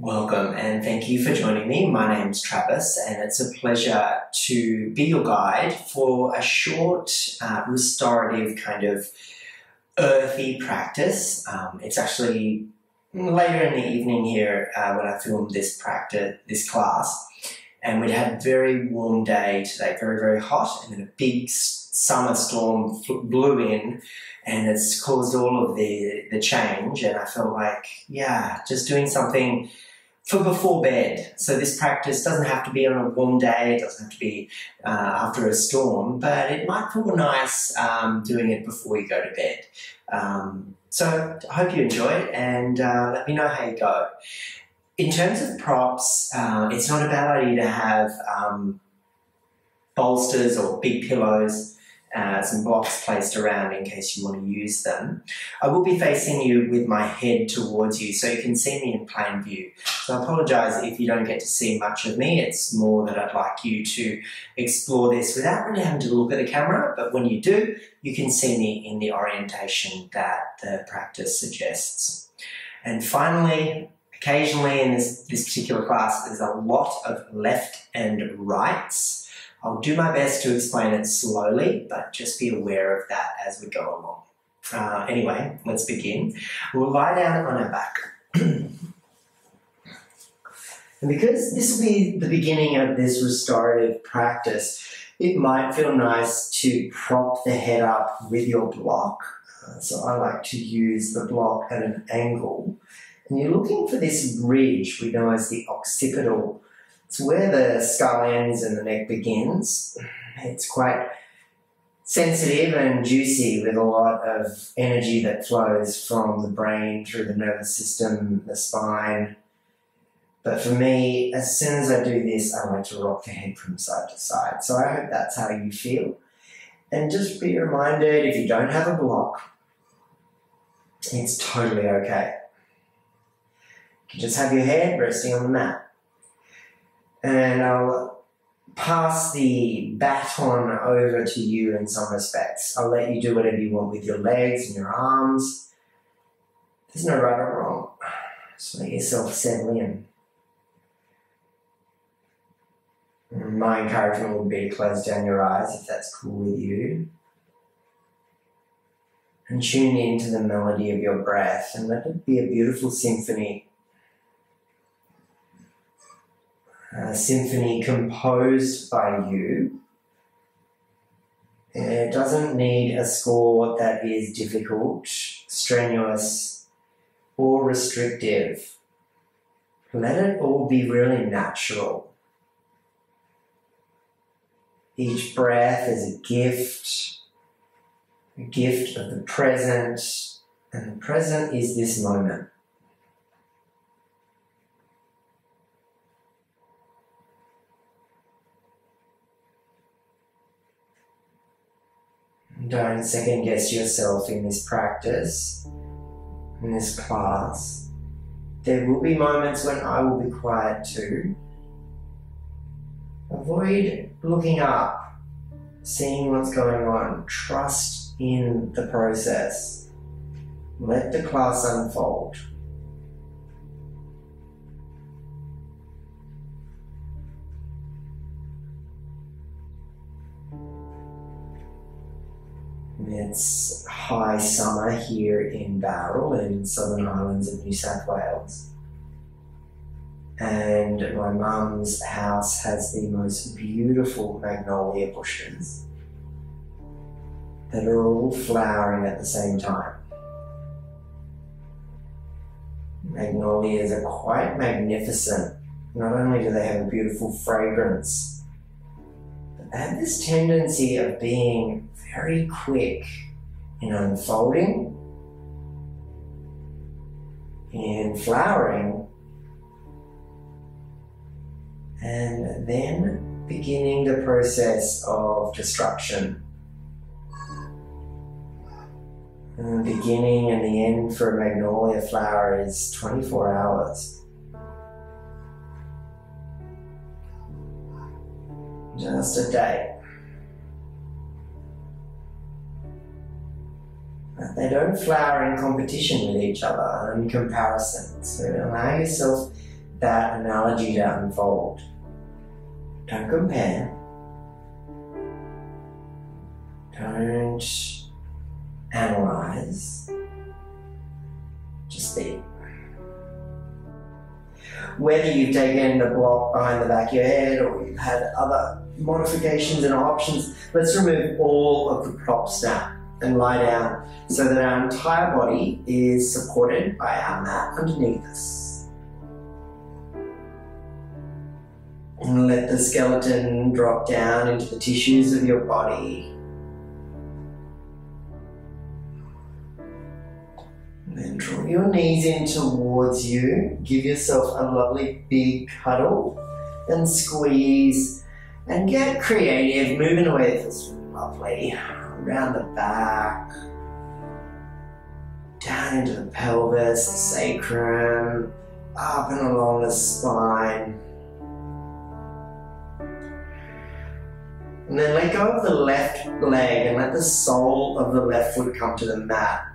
Welcome and thank you for joining me. My name's Travis, and it's a pleasure to be your guide for a short uh, restorative kind of earthy practice. Um, it's actually later in the evening here uh, when I filmed this practice, this class, and we'd had a very warm day today, very very hot, and then a big summer storm blew in and it's caused all of the, the change. And I felt like, yeah, just doing something for before bed. So this practice doesn't have to be on a warm day, it doesn't have to be uh, after a storm, but it might feel nice um, doing it before you go to bed. Um, so I hope you enjoy it and uh, let me know how you go. In terms of props, uh, it's not a bad idea to have um, bolsters or big pillows uh, some blocks placed around in case you want to use them. I will be facing you with my head towards you so you can see me in plain view. So I apologise if you don't get to see much of me. It's more that I'd like you to explore this without really having to look at the camera, but when you do, you can see me in the orientation that the practice suggests. And finally, occasionally in this, this particular class, there's a lot of left and rights. I'll do my best to explain it slowly, but just be aware of that as we go along. Uh, anyway, let's begin. We'll lie down on our back. and because this will be the beginning of this restorative practice, it might feel nice to prop the head up with your block. Uh, so I like to use the block at an angle. And you're looking for this ridge we know as the occipital it's where the skull ends and the neck begins. It's quite sensitive and juicy with a lot of energy that flows from the brain through the nervous system, the spine. But for me, as soon as I do this, I like to rock the head from side to side. So I hope that's how you feel. And just be reminded if you don't have a block, it's totally okay. You can just have your head resting on the mat and I'll pass the baton over to you in some respects. I'll let you do whatever you want with your legs and your arms. There's no right or wrong. Just let yourself settle in. My encouragement would be to close down your eyes if that's cool with you. And tune into the melody of your breath and let it be a beautiful symphony a symphony composed by you. It doesn't need a score that is difficult, strenuous, or restrictive. Let it all be really natural. Each breath is a gift, a gift of the present, and the present is this moment. Don't second guess yourself in this practice, in this class. There will be moments when I will be quiet too. Avoid looking up, seeing what's going on. Trust in the process. Let the class unfold. It's high summer here in Bowral in Southern Highlands of New South Wales. And my mum's house has the most beautiful magnolia bushes that are all flowering at the same time. Magnolias are quite magnificent. Not only do they have a beautiful fragrance, but they have this tendency of being very quick in unfolding, in flowering, and then beginning the process of destruction. And the beginning and the end for a magnolia flower is 24 hours. Just a day. Uh, they don't flower in competition with each other in comparison. So allow yourself that analogy to unfold. Don't compare. Don't analyze. Just be. Whether you've taken the block behind the back of your head or you've had other modifications and options, let's remove all of the props now and lie down so that our entire body is supported by our mat underneath us. And let the skeleton drop down into the tissues of your body. And then draw your knees in towards you. Give yourself a lovely big cuddle and squeeze and get creative, moving away. It feels lovely around the back, down into the pelvis, the sacrum, up and along the spine. And then let go of the left leg and let the sole of the left foot come to the mat.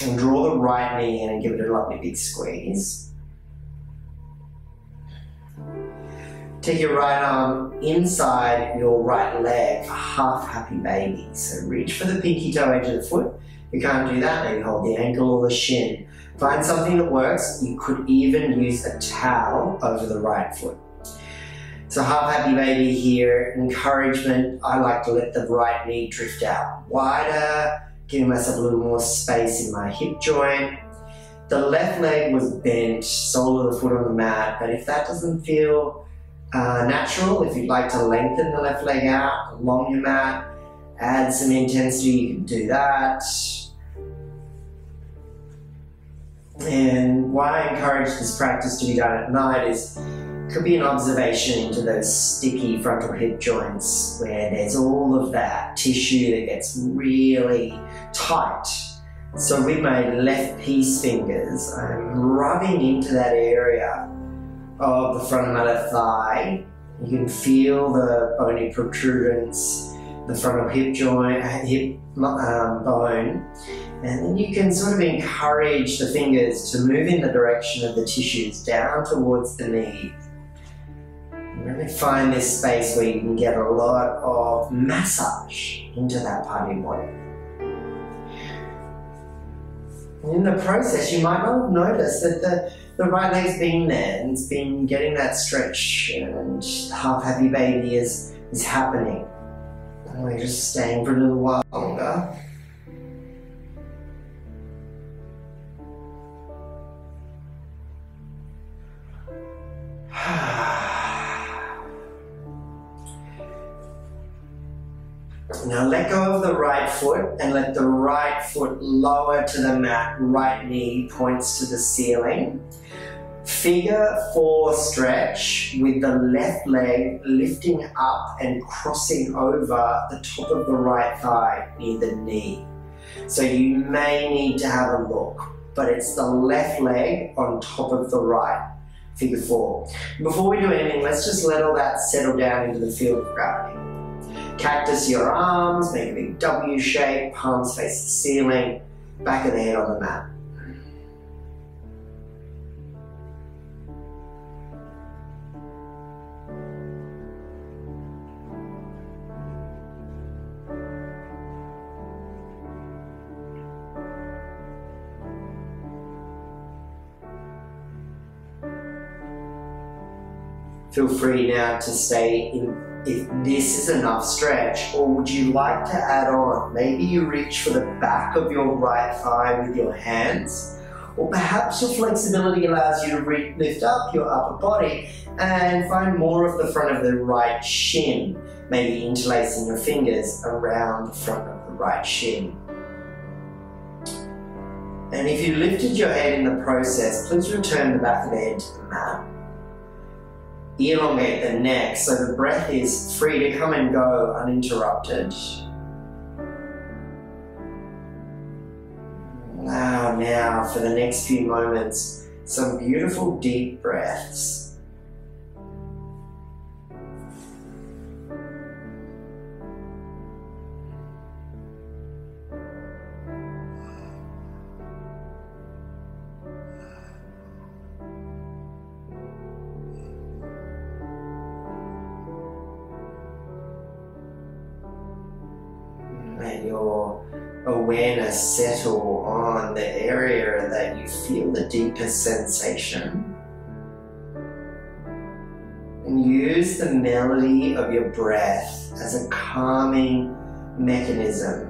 And draw the right knee in and give it a lovely big squeeze. Take your right arm inside your right leg half happy baby. So reach for the pinky toe edge of the foot. If you can't do that, maybe hold the ankle or the shin. Find something that works. You could even use a towel over the right foot. So half happy baby here, encouragement. I like to let the right knee drift out wider, giving myself a little more space in my hip joint. The left leg was bent, sole of the foot on the mat, but if that doesn't feel uh, natural. If you'd like to lengthen the left leg out along your mat, add some intensity, you can do that. And why I encourage this practice to be done at night is could be an observation into those sticky frontal hip joints where there's all of that tissue that gets really tight. So with my left peace fingers, I'm rubbing into that area of the front of my left thigh. You can feel the bony protuberance, the frontal hip joint, hip um, bone, and then you can sort of encourage the fingers to move in the direction of the tissues down towards the knee. Really find this space where you can get a lot of massage into that part of your body. In the process, you might not have noticed that the the right leg's been there and it's been getting that stretch and half happy baby is is happening. And we're just staying for a little while longer. Right foot lower to the mat. Right knee points to the ceiling. Figure four stretch with the left leg lifting up and crossing over the top of the right thigh near the knee. So you may need to have a look, but it's the left leg on top of the right. Figure four. Before we do anything, let's just let all that settle down into the field of gravity. Cactus your arms, make a big W shape, palms face the ceiling, back of the head on the mat. Feel free now to say if this is enough stretch or would you like to add on? Maybe you reach for the back of your right thigh with your hands or perhaps your flexibility allows you to lift up your upper body and find more of the front of the right shin, maybe interlacing your fingers around the front of the right shin. And if you lifted your head in the process, please return the back of the head to the mat elongate the neck so the breath is free to come and go uninterrupted. Allow now for the next few moments some beautiful deep breaths. Awareness settle on the area that you feel the deepest sensation. And use the melody of your breath as a calming mechanism.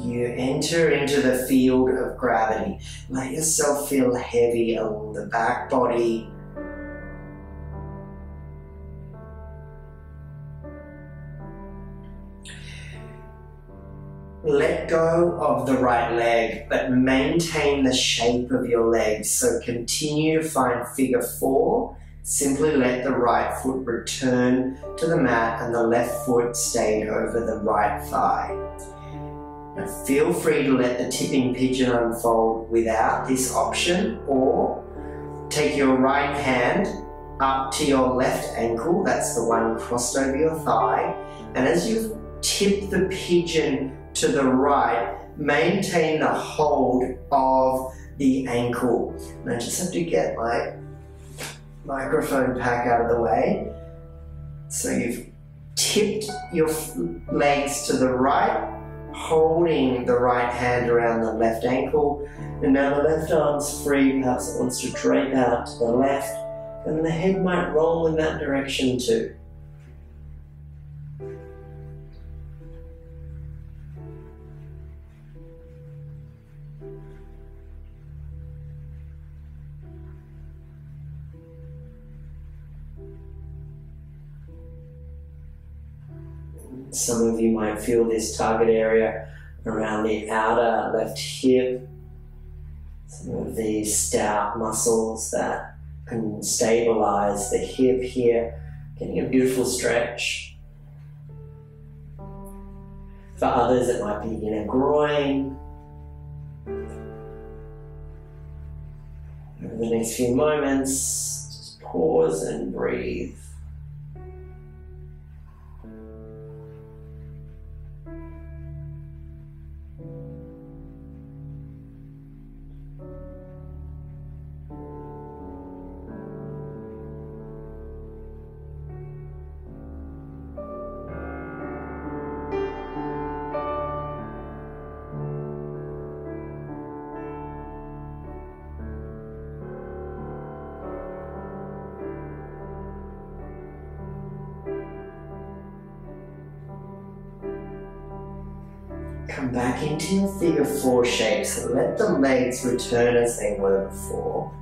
You enter into the field of gravity. Let yourself feel heavy along the back body let go of the right leg, but maintain the shape of your legs. So continue to find figure four. Simply let the right foot return to the mat and the left foot stay over the right thigh. Now feel free to let the tipping pigeon unfold without this option or take your right hand up to your left ankle, that's the one crossed over your thigh, and as you tip the pigeon to the right, maintain the hold of the ankle. And I just have to get my microphone pack out of the way. So you've tipped your legs to the right, holding the right hand around the left ankle, and now the left arm's free, perhaps it wants to drape out to the left, and the head might roll in that direction too. Some of you might feel this target area around the outer left hip, some of these stout muscles that can stabilize the hip here, getting a beautiful stretch. For others, it might be in a groin. Over the next few moments, just pause and breathe. Back into your figure four shape. So let the legs return as they were before.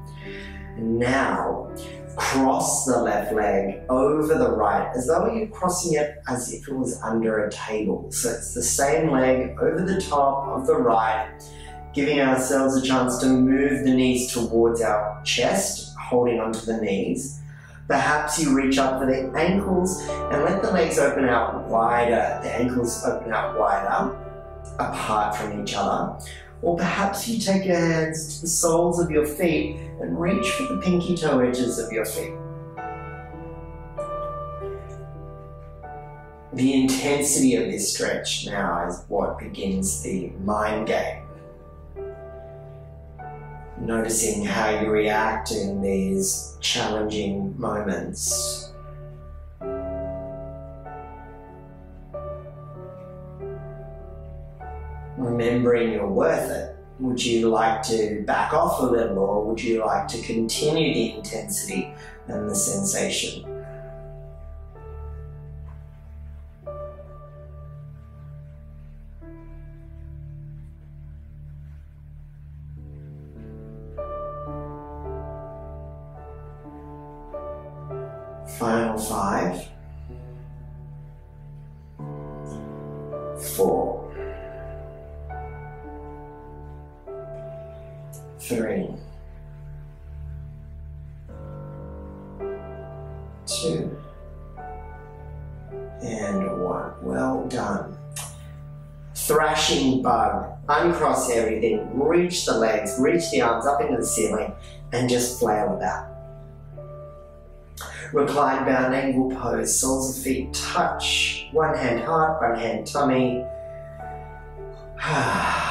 And now cross the left leg over the right as though you're crossing it as if it was under a table. So it's the same leg over the top of the right, giving ourselves a chance to move the knees towards our chest, holding onto the knees. Perhaps you reach up for the ankles and let the legs open out wider, the ankles open out wider apart from each other. Or perhaps you take your hands to the soles of your feet and reach for the pinky toe edges of your feet. The intensity of this stretch now is what begins the mind game. Noticing how you react in these challenging moments. Remembering you're worth it? Would you like to back off a little or would you like to continue the intensity and the sensation? Final five, three, two, and one. Well done. Thrashing bug. Uncross everything, reach the legs, reach the arms up into the ceiling, and just flail about. Recline bound angle pose, soles of feet touch, one hand heart, one hand tummy. Ah.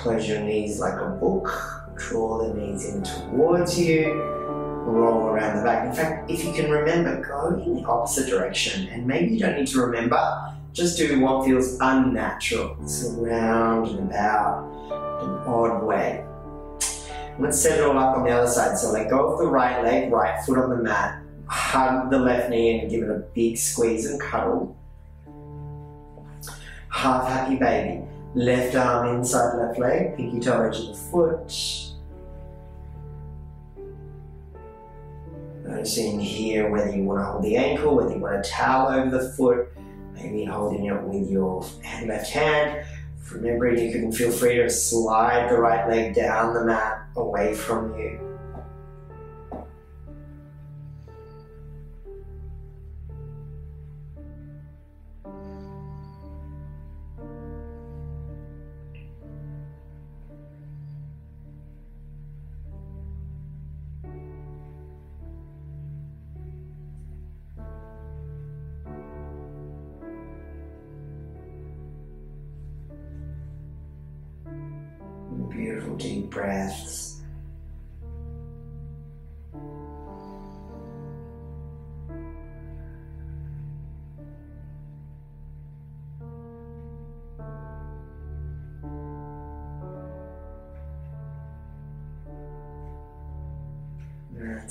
Close your knees like a book, draw the knees in towards you, roll around the back. In fact, if you can remember, go in the opposite direction. And maybe you don't need to remember, just do what feels unnatural. So round and about, an odd way. Let's set it all up on the other side. So let go of the right leg, right foot on the mat, hug the left knee and give it a big squeeze and cuddle. Half happy baby. Left arm inside left leg, pinky toe edge of the foot. Noticing here whether you want to hold the ankle, whether you want a towel over the foot, maybe holding it with your left hand. Remembering you can feel free to slide the right leg down the mat away from you.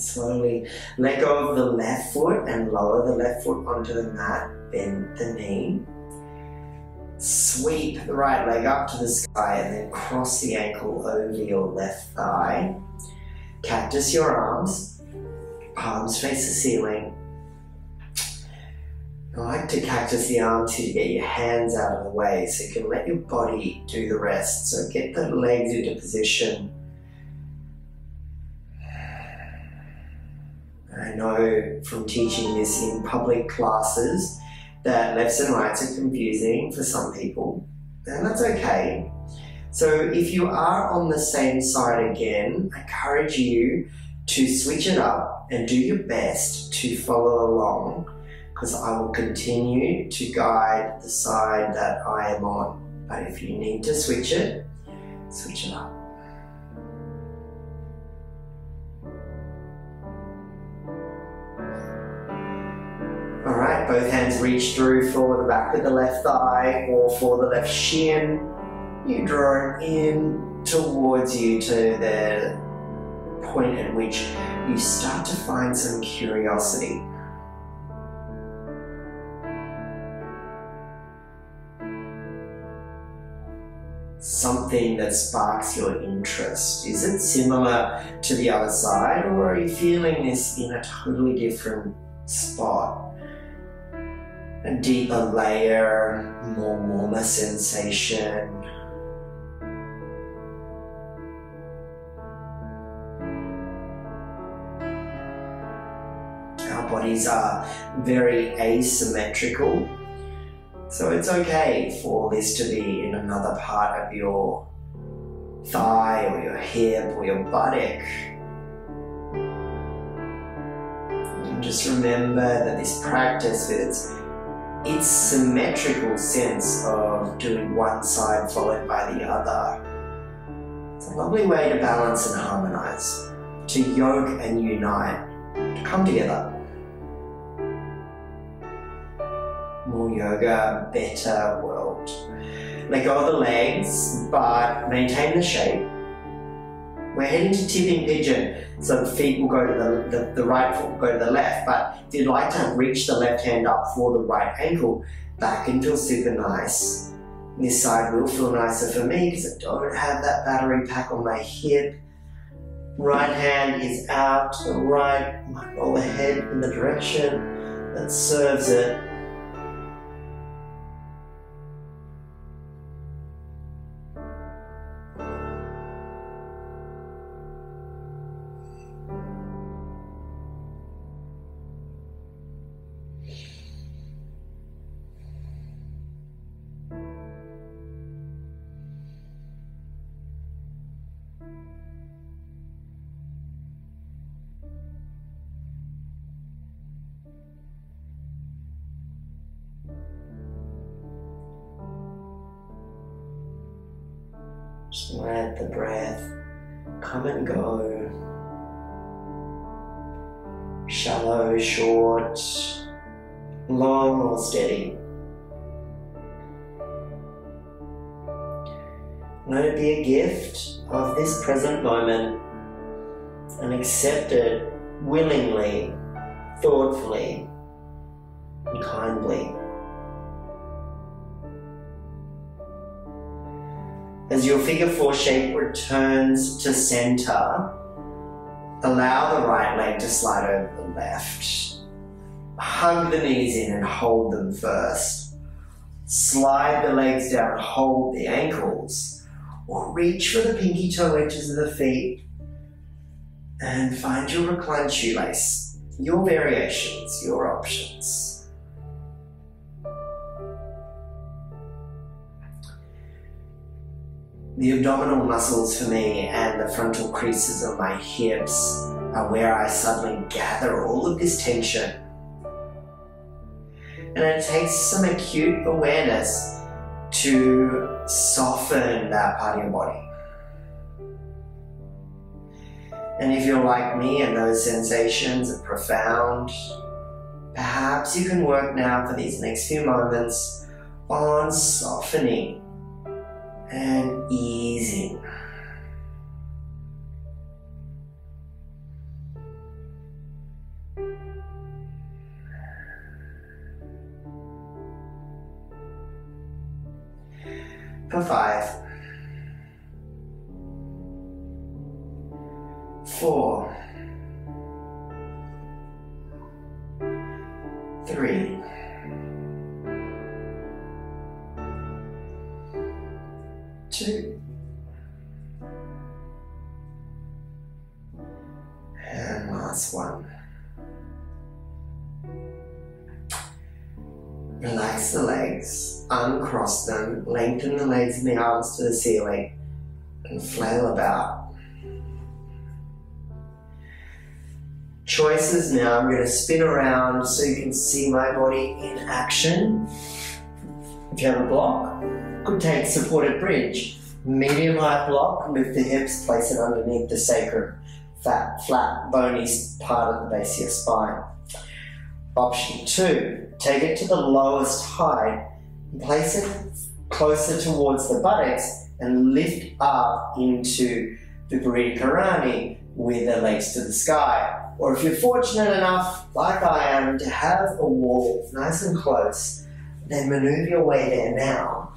Slowly let go of the left foot and lower the left foot onto the mat. Bend the knee. Sweep the right leg up to the sky and then cross the ankle over your left thigh. Cactus your arms, palms face the ceiling. I like to cactus the arms here to get your hands out of the way so you can let your body do the rest. So get the legs into position. I know from teaching this in public classes that lefts and rights are confusing for some people, and that's okay. So if you are on the same side again, I encourage you to switch it up and do your best to follow along because I will continue to guide the side that I am on. But if you need to switch it, switch it up. Hands reach through for the back of the left thigh or for the left shin. You draw it in towards you to the point at which you start to find some curiosity. Something that sparks your interest. Is it similar to the other side, or are you feeling this in a totally different spot? A deeper layer, more warmer sensation. Our bodies are very asymmetrical, so it's okay for this to be in another part of your thigh or your hip or your buttock. And just remember that this practice with its its symmetrical sense of doing one side followed by the other. It's a lovely way to balance and harmonize, to yoke and unite, to come together. More yoga, better world. Let go of the legs, but maintain the shape. We're heading to tipping pigeon, so the feet will go to the, the, the, right foot go to the left, but if you'd like to reach the left hand up for the right ankle, back and feel super nice. This side will feel nicer for me because I don't have that battery pack on my hip. Right hand is out to the right, might roll the head in the direction that serves it. Just let the breath come and go. Shallow, short, long or steady. Let it be a gift of this present moment and accept it willingly, thoughtfully, and kindly. As your figure four shape returns to center, allow the right leg to slide over the left. Hug the knees in and hold them first. Slide the legs down, hold the ankles, or reach for the pinky toe edges of the feet and find your reclined shoelace. Your variations, your options. The abdominal muscles for me and the frontal creases of my hips are where I suddenly gather all of this tension. And it takes some acute awareness to soften that part of your body. And if you're like me and those sensations are profound, perhaps you can work now for these next few moments on softening and easing. For five, four, lengthen the arms to the ceiling, and flail about. Choices now, I'm going to spin around so you can see my body in action. If you have a block, could take supported bridge. Medium height block, lift the hips, place it underneath the sacrum. Fat, flat, bony part of the base of your spine. Option two, take it to the lowest height, and place it closer towards the buttocks and lift up into Viparita Karani with the legs to the sky. Or if you're fortunate enough, like I am, to have a wall nice and close, then maneuver your way there now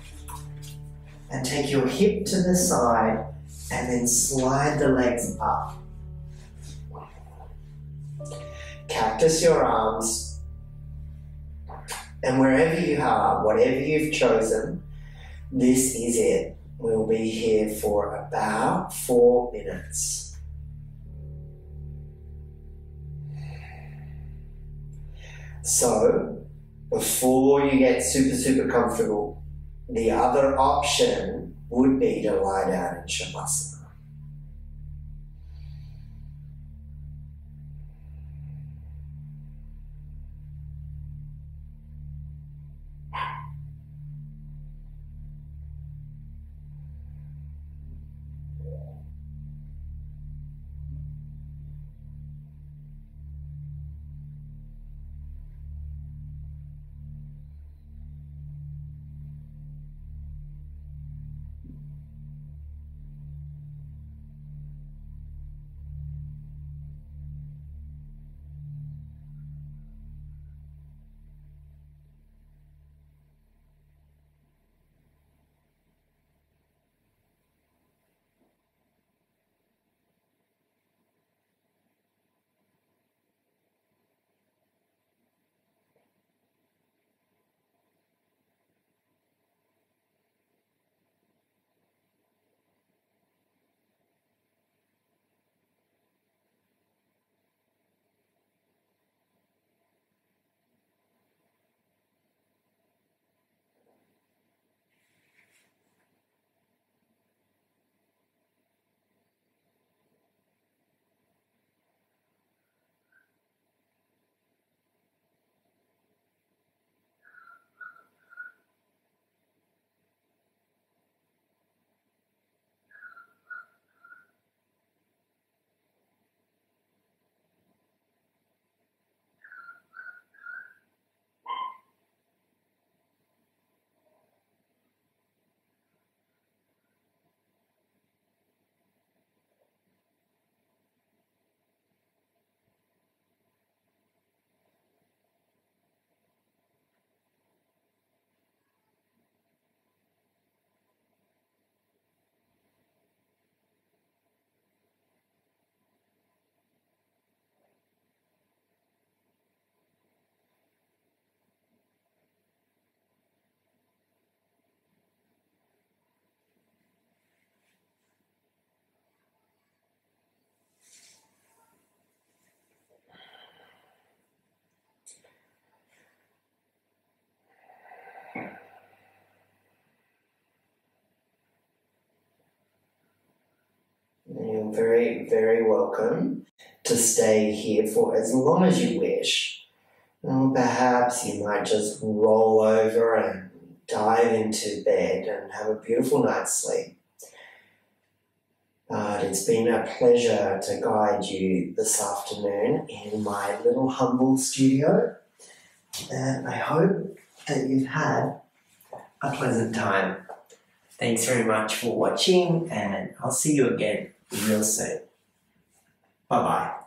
and take your hip to the side and then slide the legs up. Cactus your arms and wherever you are, whatever you've chosen, this is it. We'll be here for about four minutes. So, before you get super, super comfortable, the other option would be to lie down in Shavasana. Very, very welcome to stay here for as long as you wish. Perhaps you might just roll over and dive into bed and have a beautiful night's sleep. But it's been a pleasure to guide you this afternoon in my little humble studio. And I hope that you've had a pleasant time. Thanks very much for watching, and I'll see you again e sei. Bye bye.